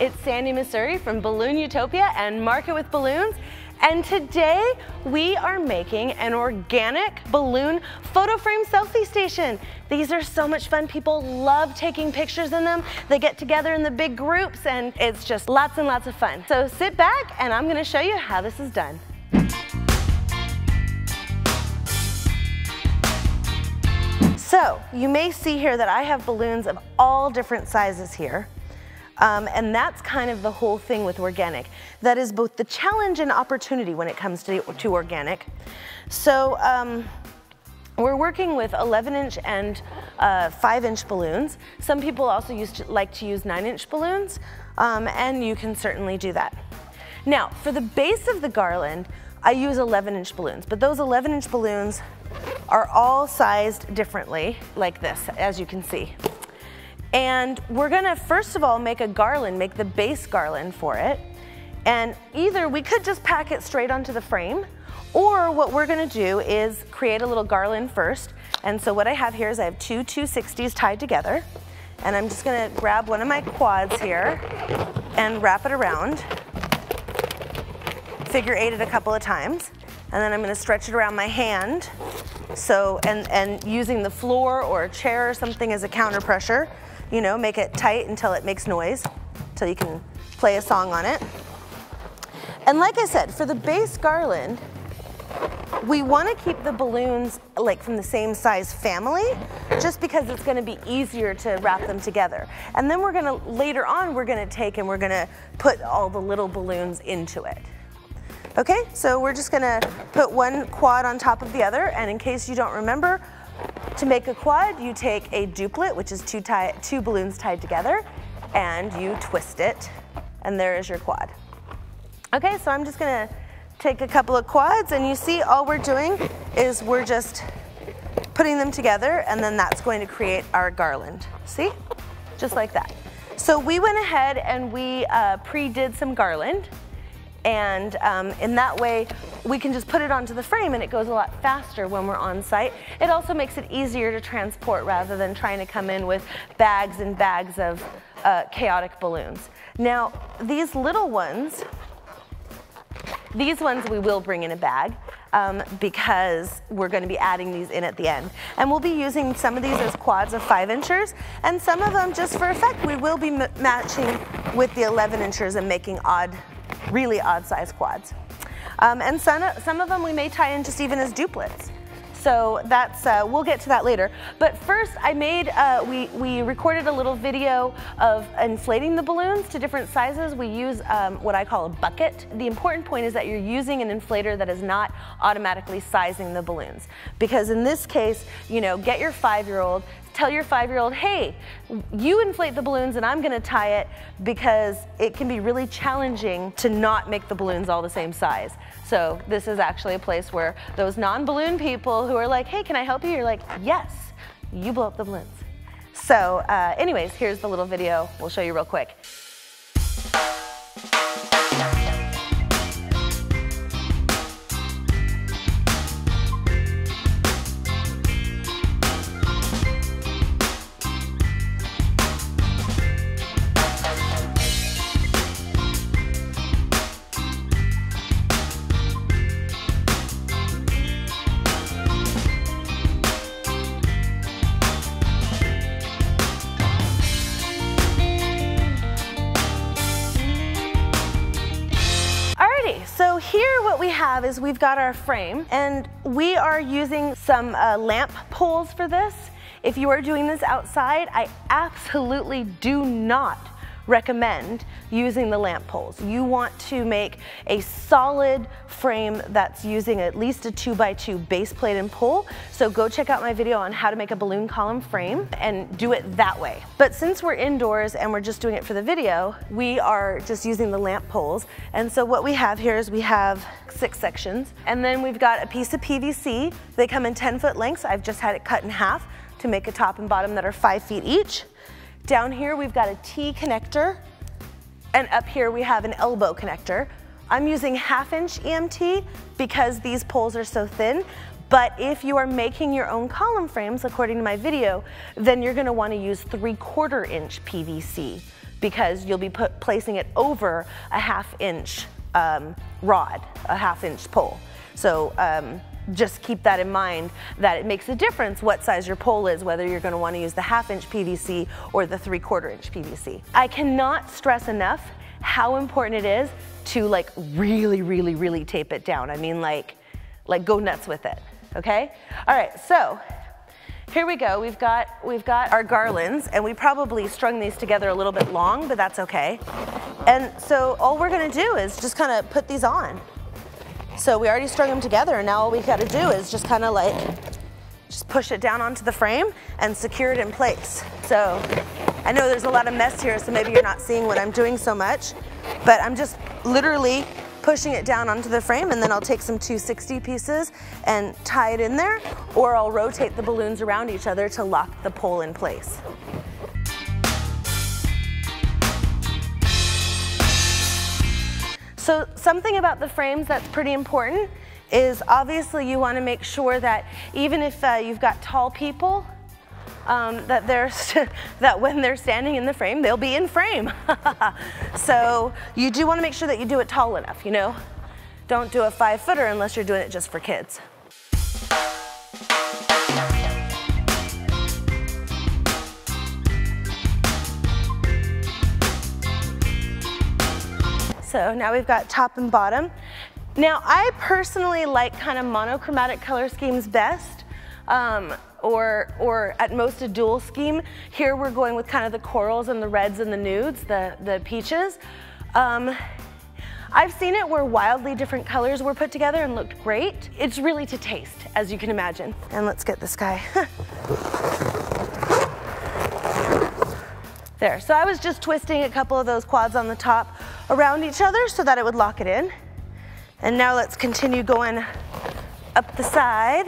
It's Sandi Masori from Balloon Utopia and Market with Balloons. And today we are making an organic balloon photo frame selfie station. These are so much fun. People love taking pictures in them. They get together in the big groups and it's just lots and lots of fun. So sit back and I'm gonna show you how this is done. So you may see here that I have balloons of all different sizes here. Um, and that's kind of the whole thing with organic. That is both the challenge and opportunity when it comes to, to organic. So um, we're working with 11 inch and uh, 5 inch balloons. Some people also used to, like to use 9 inch balloons, um, and you can certainly do that. Now, for the base of the garland, I use 11 inch balloons, but those 11 inch balloons are all sized differently, like this, as you can see. And we're gonna first of all make a garland, make the base garland for it. And either we could just pack it straight onto the frame, or what we're gonna do is create a little garland first. And so what I have here is I have two 260s tied together. And I'm just gonna grab one of my quads here and wrap it around. Figure eight it a couple of times. And then I'm gonna stretch it around my hand. So, and, and using the floor or a chair or something as a counter pressure you know, make it tight until it makes noise, until you can play a song on it. And like I said, for the base garland, we want to keep the balloons like from the same size family just because it's going to be easier to wrap them together. And then we're going to, later on, we're going to take and we're going to put all the little balloons into it. Okay, so we're just going to put one quad on top of the other. And in case you don't remember, to make a quad, you take a duplet, which is two, two balloons tied together, and you twist it, and there is your quad. Okay, so I'm just gonna take a couple of quads, and you see all we're doing is we're just putting them together, and then that's going to create our garland. See? Just like that. So we went ahead and we uh, pre-did some garland. And um, in that way, we can just put it onto the frame and it goes a lot faster when we're on site. It also makes it easier to transport rather than trying to come in with bags and bags of uh, chaotic balloons. Now, these little ones, these ones we will bring in a bag um, because we're going to be adding these in at the end. And we'll be using some of these as quads of 5 inchers and some of them just for effect we will be matching with the 11 inchers and making odd really odd size quads. Um, and some, some of them we may tie in just even as duplets. So that's, uh, we'll get to that later. But first I made, uh, we, we recorded a little video of inflating the balloons to different sizes. We use um, what I call a bucket. The important point is that you're using an inflator that is not automatically sizing the balloons. Because in this case, you know, get your five-year-old, tell your five-year-old, hey, you inflate the balloons and I'm gonna tie it because it can be really challenging to not make the balloons all the same size. So this is actually a place where those non-balloon people who are like, hey, can I help you? You're like, yes, you blow up the balloons. So uh, anyways, here's the little video. We'll show you real quick. Have is we've got our frame and we are using some uh, lamp poles for this. If you are doing this outside, I absolutely do not recommend using the lamp poles. You want to make a solid frame that's using at least a 2 by 2 base plate and pole. So go check out my video on how to make a balloon column frame and do it that way. But since we're indoors and we're just doing it for the video, we are just using the lamp poles. And so what we have here is we have six sections. And then we've got a piece of PVC. They come in 10 foot lengths. I've just had it cut in half to make a top and bottom that are five feet each. Down here we've got a T connector and up here we have an elbow connector. I'm using half inch EMT because these poles are so thin, but if you are making your own column frames, according to my video, then you're gonna wanna use three quarter inch PVC because you'll be put, placing it over a half inch um, rod, a half inch pole. So um, just keep that in mind that it makes a difference what size your pole is, whether you're gonna wanna use the half inch PVC or the three quarter inch PVC. I cannot stress enough how important it is to like really, really, really tape it down. I mean like, like go nuts with it, okay? All right, so here we go. We've got, we've got our garlands and we probably strung these together a little bit long, but that's okay. And so all we're gonna do is just kind of put these on. So we already strung them together and now all we've gotta do is just kind of like, just push it down onto the frame and secure it in place. So I know there's a lot of mess here, so maybe you're not seeing what I'm doing so much, but I'm just literally pushing it down onto the frame and then I'll take some 260 pieces and tie it in there or I'll rotate the balloons around each other to lock the pole in place. So something about the frames that's pretty important is obviously you want to make sure that even if uh, you've got tall people, um, that, they're that when they're standing in the frame, they'll be in frame. so you do want to make sure that you do it tall enough, you know? Don't do a five footer unless you're doing it just for kids. So now we've got top and bottom. Now I personally like kind of monochromatic color schemes best. Um, or, or at most a dual scheme. Here we're going with kind of the corals and the reds and the nudes, the, the peaches. Um, I've seen it where wildly different colors were put together and looked great. It's really to taste, as you can imagine. And let's get this guy. there, so I was just twisting a couple of those quads on the top around each other so that it would lock it in. And now let's continue going up the side.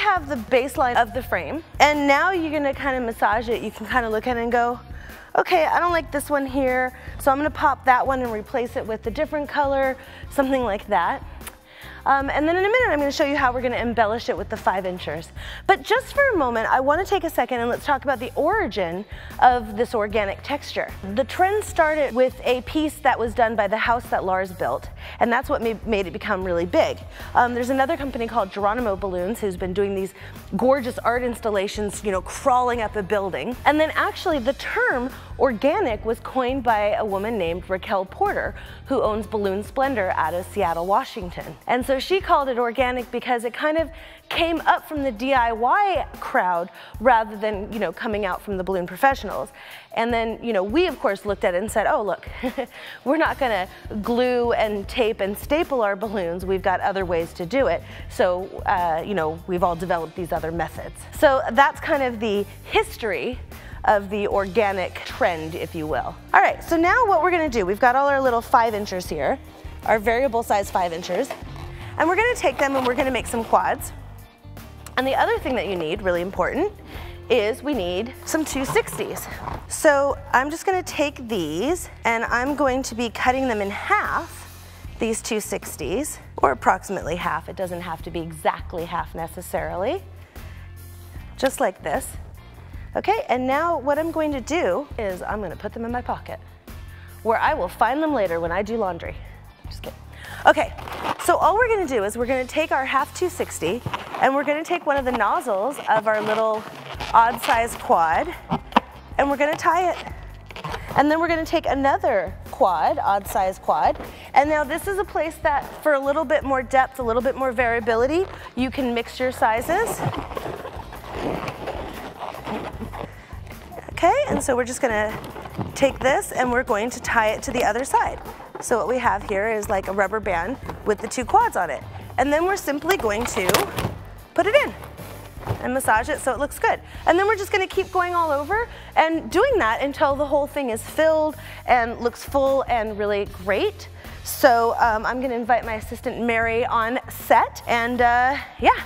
Have the baseline of the frame. And now you're gonna kind of massage it. You can kind of look at it and go, okay, I don't like this one here, so I'm gonna pop that one and replace it with a different color, something like that. Um, and then in a minute, I'm gonna show you how we're gonna embellish it with the five inchers. But just for a moment, I wanna take a second and let's talk about the origin of this organic texture. The trend started with a piece that was done by the house that Lars built, and that's what made, it become really big. Um, there's another company called Geronimo Balloons who's been doing these gorgeous art installations, you know, crawling up a building. And then actually the term organic was coined by a woman named Raquel Porter, who owns Balloon Splendor out of Seattle, Washington. And so she called it organic because it kind of came up from the DIY crowd rather than, you know, coming out from the balloon professionals. And then, you know, we of course looked at it and said, oh, look, we're not gonna glue and tape and staple our balloons. We've got other ways to do it. So, uh, you know, we've all developed these other methods. So that's kind of the history of the organic trend, if you will. All right, so now what we're gonna do, we've got all our little five inchers here, our variable size five inchers, and we're gonna take them and we're gonna make some quads. And the other thing that you need, really important, is we need some 260s. So I'm just gonna take these and I'm going to be cutting them in half, these 260s, or approximately half. It doesn't have to be exactly half necessarily. Just like this. Okay, and now what I'm going to do is I'm gonna put them in my pocket where I will find them later when I do laundry. Just kidding. Okay, so all we're gonna do is we're gonna take our half 260 and we're gonna take one of the nozzles of our little odd size quad and we're gonna tie it. And then we're gonna take another quad, odd size quad. And now this is a place that for a little bit more depth, a little bit more variability, you can mix your sizes. Okay, and so we're just gonna take this and we're going to tie it to the other side. So what we have here is like a rubber band with the two quads on it. And then we're simply going to put it in and massage it so it looks good. And then we're just gonna keep going all over and doing that until the whole thing is filled and looks full and really great. So um, I'm gonna invite my assistant Mary on set and uh, yeah,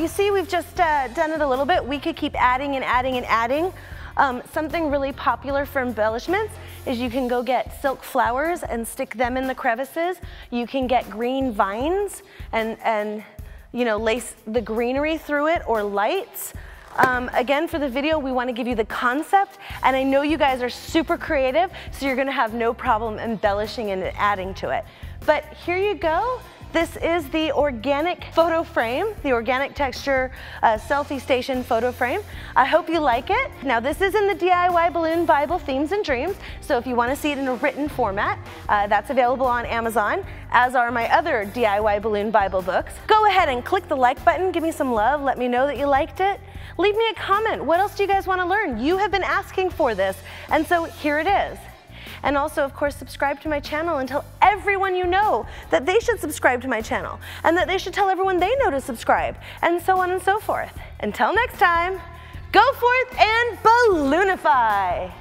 you see we've just uh, done it a little bit. We could keep adding and adding and adding. Um, something really popular for embellishments is you can go get silk flowers and stick them in the crevices. You can get green vines and, and you know, lace the greenery through it or lights. Um, again, for the video, we want to give you the concept, and I know you guys are super creative, so you're going to have no problem embellishing and adding to it. But here you go. This is the organic photo frame, the organic texture uh, selfie station photo frame. I hope you like it. Now this is in the DIY Balloon Bible Themes and Dreams, so if you wanna see it in a written format, uh, that's available on Amazon, as are my other DIY Balloon Bible books. Go ahead and click the like button, give me some love, let me know that you liked it. Leave me a comment, what else do you guys wanna learn? You have been asking for this, and so here it is. And also, of course, subscribe to my channel tell everyone you know that they should subscribe to my channel and that they should tell everyone they know to subscribe and so on and so forth. Until next time, go forth and balloonify.